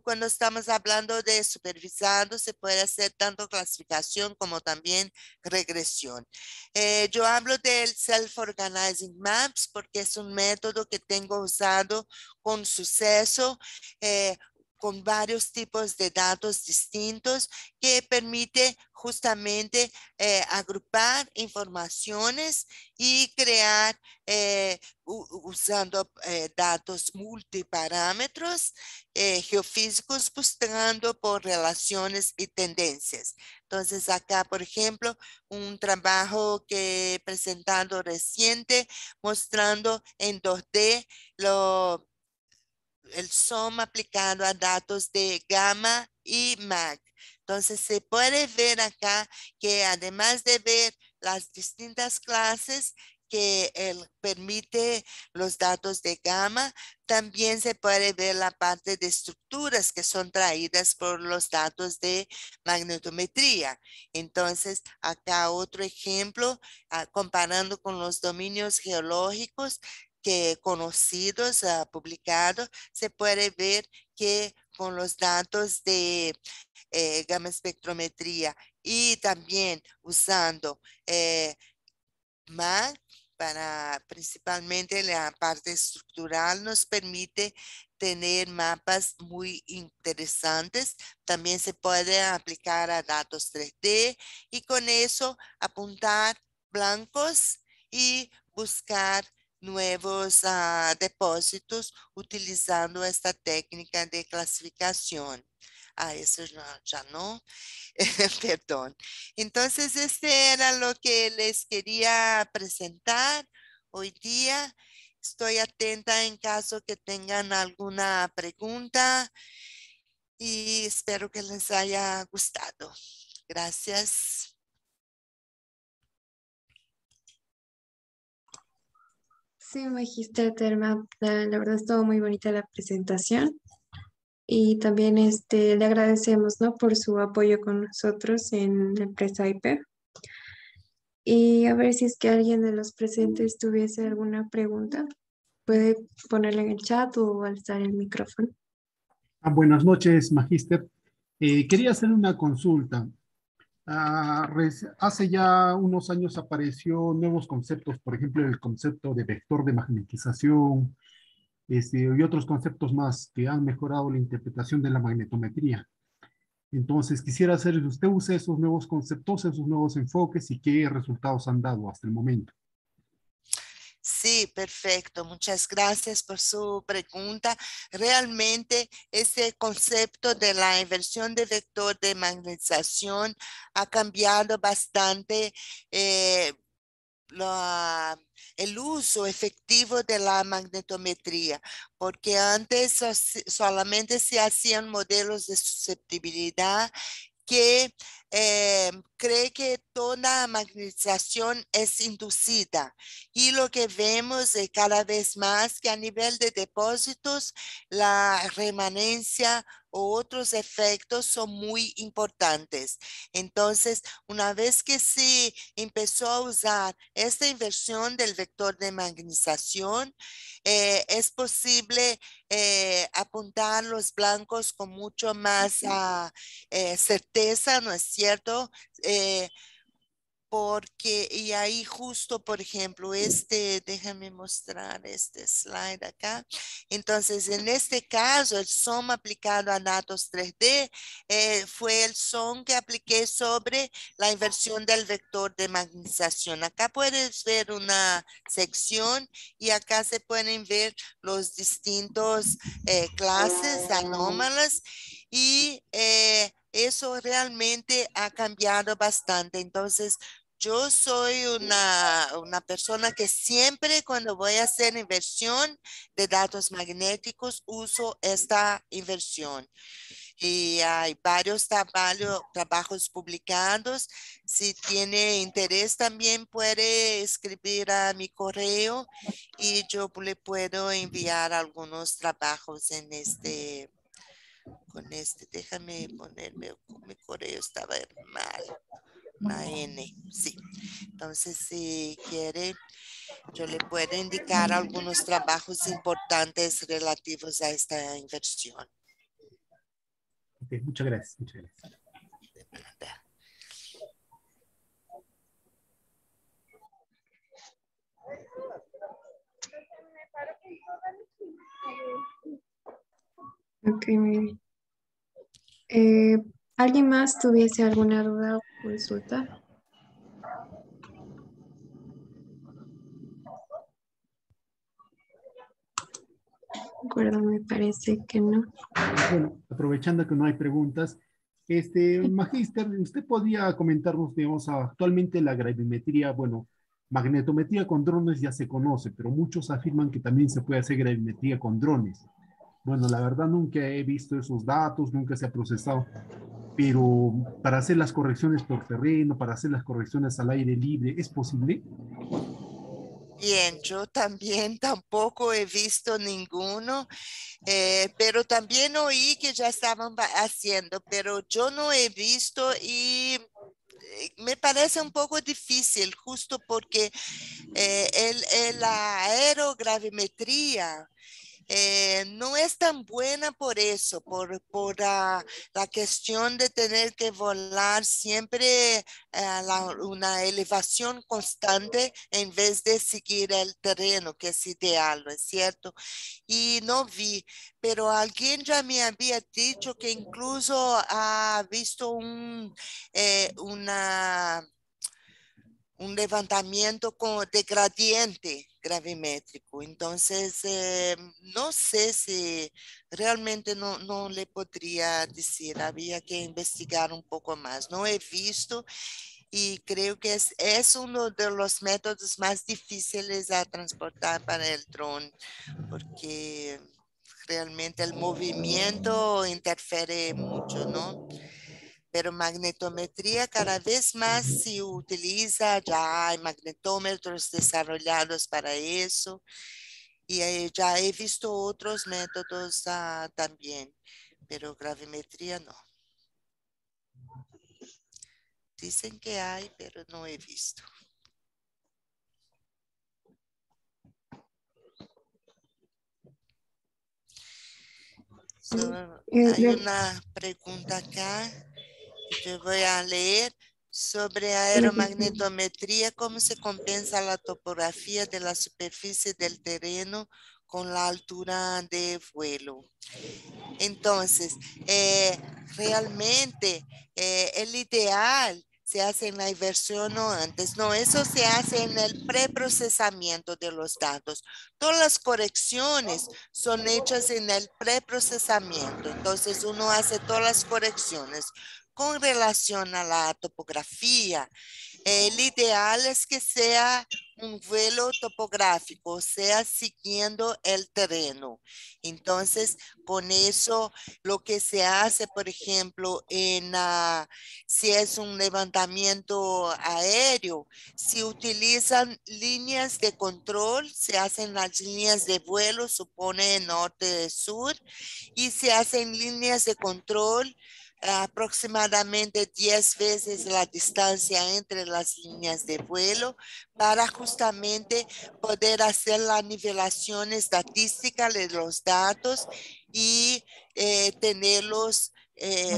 B: cuando estamos hablando de supervisado, se puede hacer tanto clasificación como también regresión. Eh, yo hablo del Self-Organizing Maps porque es un método que tengo usado con suceso eh, con varios tipos de datos distintos que permite justamente eh, agrupar informaciones y crear eh, usando eh, datos multiparámetros geofísicos buscando por relaciones y tendencias. Entonces acá, por ejemplo, un trabajo que he presentado reciente mostrando en 2D lo el SOM aplicado a datos de gamma y MAC. Entonces se puede ver acá que además de ver las distintas clases que él permite los datos de gamma, también se puede ver la parte de estructuras que son traídas por los datos de magnetometría. Entonces, acá otro ejemplo, ah, comparando con los dominios geológicos, conocidos, uh, publicados, se puede ver que con los datos de eh, gamma espectrometría y también usando eh, MAC para principalmente la parte estructural nos permite tener mapas muy interesantes. También se puede aplicar a datos 3D y con eso apuntar blancos y buscar nuevos uh, depósitos utilizando esta técnica de clasificación. Ah, eso ya, ya no, [LAUGHS] perdón. Entonces, este era lo que les quería presentar, hoy día. Estoy atenta en caso que tengan alguna pregunta y espero que les haya gustado. Gracias.
A: Sí, Magister Terma, la, verdad estuvo muy bonita la presentación y también este, le agradecemos ¿no? por su apoyo con nosotros en la empresa IP. Y a ver si es que alguien de los presentes tuviese alguna pregunta, puede ponerla en el chat o alzar el micrófono.
C: Ah, buenas noches, Magister. Eh, quería hacer una consulta. Ah, hace ya unos años apareció nuevos conceptos, por ejemplo, el concepto de vector de magnetización este, y otros conceptos más que han mejorado la interpretación de la magnetometría. Entonces, quisiera saber si usted usa esos nuevos conceptos, esos nuevos enfoques y qué resultados han dado hasta el momento.
B: Sí, perfecto. Muchas gracias por su pregunta. Realmente ese concepto de la inversión de vector de magnetización ha cambiado bastante eh, el uso efectivo de la magnetometría, porque antes solamente se hacían modelos de susceptibilidad que eh, cree que toda magnetización es inducida y lo que vemos es cada vez más que a nivel de depósitos la remanencia o otros efectos son muy importantes. Entonces, una vez que se empezó a usar esta inversión del vector de magnetización, eh, es posible eh, apuntar los blancos con mucho más ah, certeza, ¿no es cierto? Eh, porque, y ahí justo, por ejemplo, este, déjame mostrar este slide acá. Entonces, en este caso, el SOM aplicado a datos 3D eh, fue el SOM que apliqué sobre la inversión del vector de magnetización. Acá puedes ver una sección y acá se pueden ver los distintos eh, clases anómalas y eso realmente ha cambiado bastante. Entonces, yo soy una, una, persona que siempre cuando voy a hacer inversión de datos magnéticos uso esta inversión. Y hay varios trabajos publicados. Si tiene interés también puede escribir a mi correo y yo le puedo enviar algunos trabajos en este con este, déjame ponerme, mi correo estaba mal, una N, sí. Entonces, si quiere, yo le puedo indicar algunos trabajos importantes relativos a esta inversión.
C: muchas gracias, muchas gracias.
A: Ok, eh, ¿Alguien más tuviese alguna duda o consulta? acuerdo, me parece que no.
C: Bueno, aprovechando que no hay preguntas, este, Magister, ¿usted podía comentarnos, digamos, actualmente la gravimetría, bueno, magnetometría con drones ya se conoce, pero muchos afirman que también se puede hacer gravimetría con drones. Bueno, la verdad nunca he visto esos datos, nunca se ha procesado, pero para hacer las correcciones por terreno, para hacer las correcciones al aire libre, ¿es posible?
B: Bien, yo también [LAUGHS] tampoco he visto ninguno, eh, pero también oí que ya estaban haciendo, pero yo no he visto y eh, me parece un poco difícil justo porque eh, el, la aerogravimetría eh, no es tan buena por eso, por, por la cuestión de tener que volar siempre a eh, una elevación constante en vez de seguir el terreno, que es ideal, ¿no es cierto? Y no vi, pero alguien ya me había dicho que incluso ha visto un, eh, una un levantamiento de gradiente gravimétrico. Entonces, eh, no sé si realmente no, no le podría decir, había que investigar un poco más. No he visto y creo que es, es uno de los métodos más difíciles a transportar para el dron porque realmente el movimiento interfiere mucho, ¿no? Pero magnetometría cada vez más se utiliza, ya hay magnetómetros desarrollados para eso y eh, ya he visto otros métodos ah, también, pero gravimetría no. Dicen que hay, pero no he visto. hay una pregunta acá. Yo voy a leer sobre aeromagnetometría, cómo se compensa la topografía de la superficie del terreno con la altura de vuelo. Entonces, eh, realmente eh, el ideal se hace en la inversión o antes. No, eso se hace en el preprocesamiento de los datos. Todas las correcciones son hechas en el preprocesamiento. Entonces uno hace todas las correcciones con relación a la topografía. El ideal es que sea un vuelo topográfico, o sea, siguiendo el terreno. Entonces, con eso, lo que se hace, por ejemplo, en si es un levantamiento aéreo, si utilizan líneas de control, se hacen las líneas de vuelo, supone norte-sur, y se hacen líneas de control aproximadamente 10 veces la distancia entre las líneas de vuelo para justamente poder hacer la nivelación estadística de los datos y eh, tenerlos eh,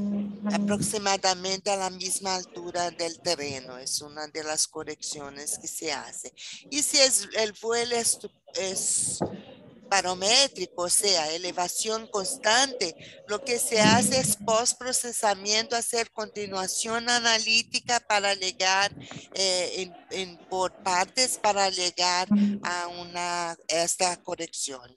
B: aproximadamente a la misma altura del terreno. Es una de las correcciones que se hace. Y si es, el vuelo es barométrico, o sea, elevación constante, lo que se hace es post-procesamiento, hacer continuación analítica para llegar eh, en, por partes para llegar a una esta corrección.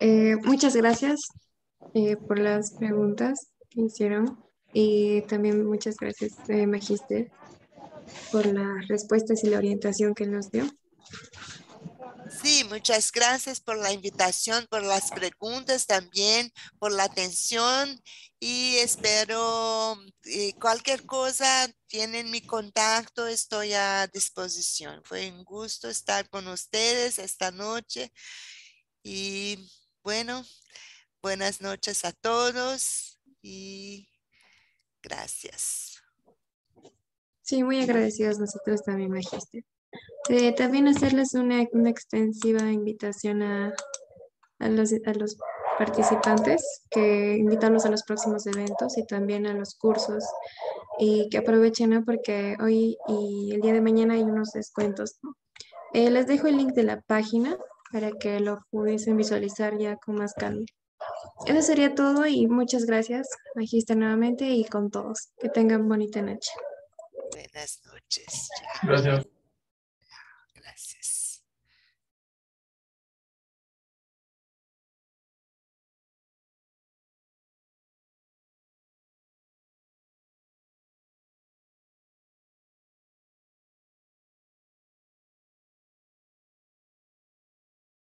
A: Eh, muchas gracias eh, por las preguntas que hicieron y también muchas gracias, eh, Magister, por las respuestas y la orientación que nos dio.
B: Sí, muchas gracias por la invitación, por las preguntas también, por la atención y espero cualquier cosa, tienen mi contacto, estoy a disposición. Fue un gusto estar con ustedes esta noche y bueno, buenas noches a todos y gracias.
A: Sí, muy agradecidos nosotros también, Magister. Eh, también hacerles una, extensiva invitación a, los, a los participantes, que invitarlos a los próximos eventos y también a los cursos y que aprovechen, porque hoy y el día de mañana hay unos descuentos. Eh, les dejo el link de la página para que lo pudiesen visualizar ya con más calma. Eso sería todo y muchas gracias, Magister, nuevamente y con todos. Que tengan bonita noche.
B: Buenas noches.
C: Gracias.